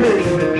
Peace.